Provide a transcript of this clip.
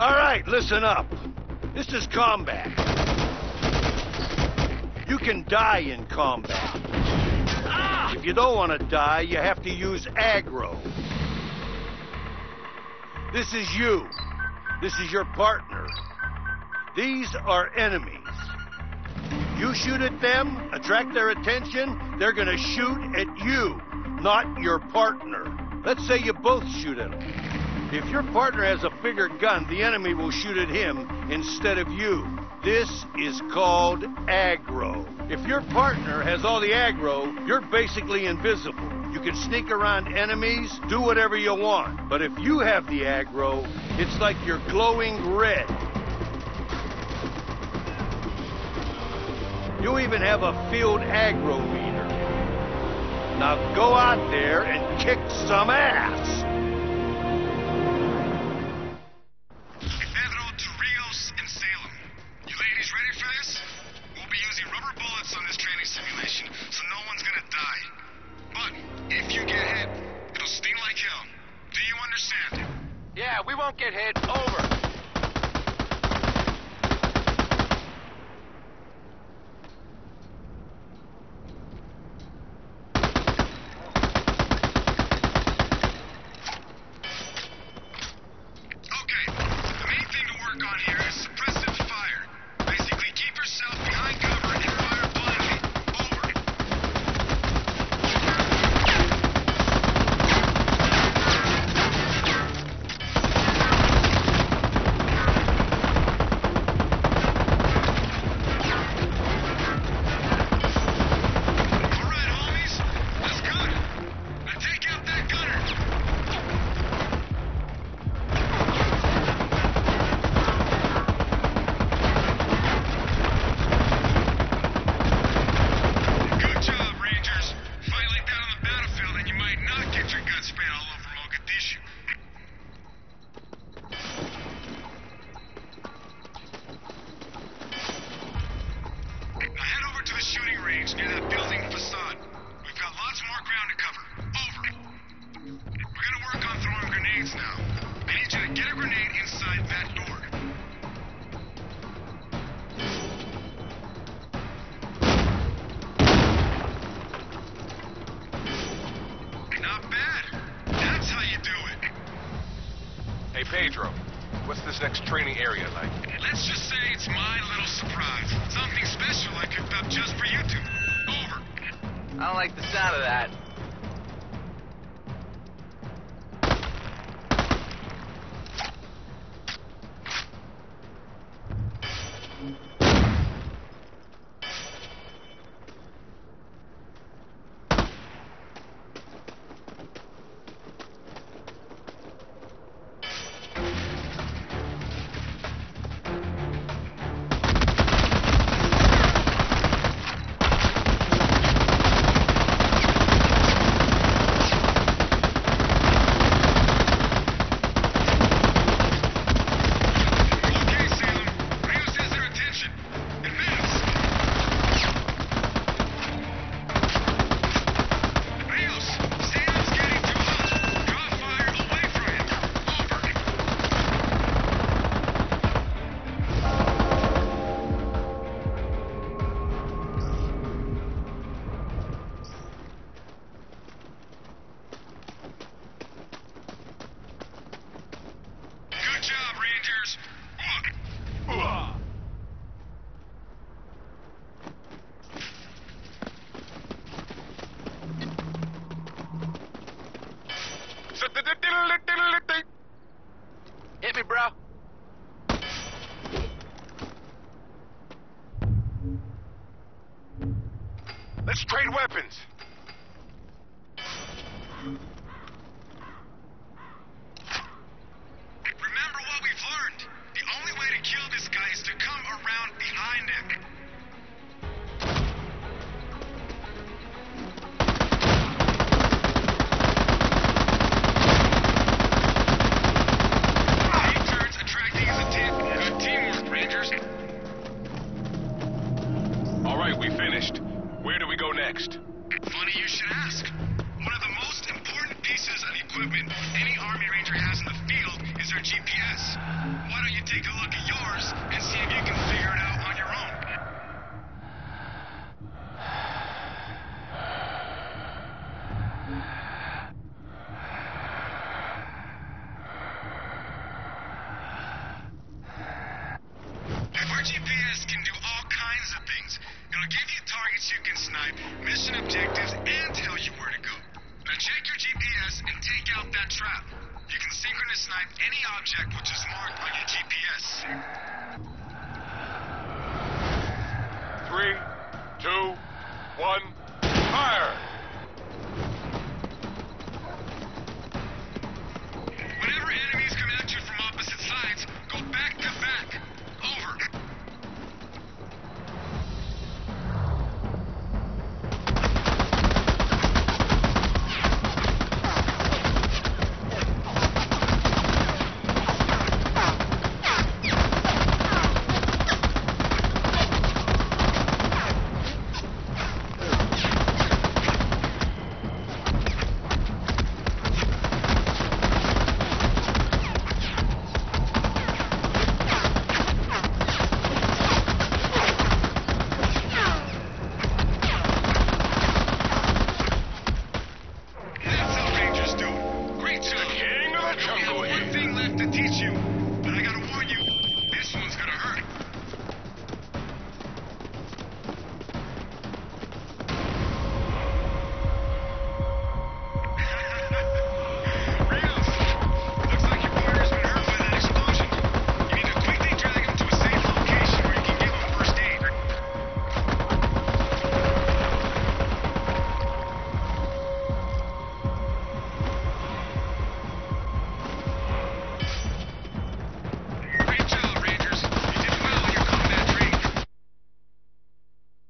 All right, listen up. This is combat. You can die in combat. Ah! If you don't want to die, you have to use aggro. This is you. This is your partner. These are enemies. You shoot at them, attract their attention, they're gonna shoot at you, not your partner. Let's say you both shoot at them. If your partner has a bigger gun, the enemy will shoot at him instead of you. This is called aggro. If your partner has all the aggro, you're basically invisible. You can sneak around enemies, do whatever you want. But if you have the aggro, it's like you're glowing red. You even have a field aggro meter. Now go out there and kick some ass. Range near that building facade. We've got lots more ground to cover. Over. We're gonna work on throwing grenades now. I need you to get a grenade inside that door. Not bad. That's how you do it. Hey, Pedro. What's this next training area like? Let's just say it's my little surprise. Something special I cooked up just for you two. Over. I don't like the sound of that. me, bro. Let's trade weapons. next? Funny you should ask. One of the most important pieces of equipment any Army Ranger has in the field is their GPS. Why don't you take a look at yours?